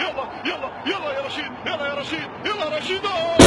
يلا يلا يلا يا رشيد يلا يا رشيد يلا رشيد.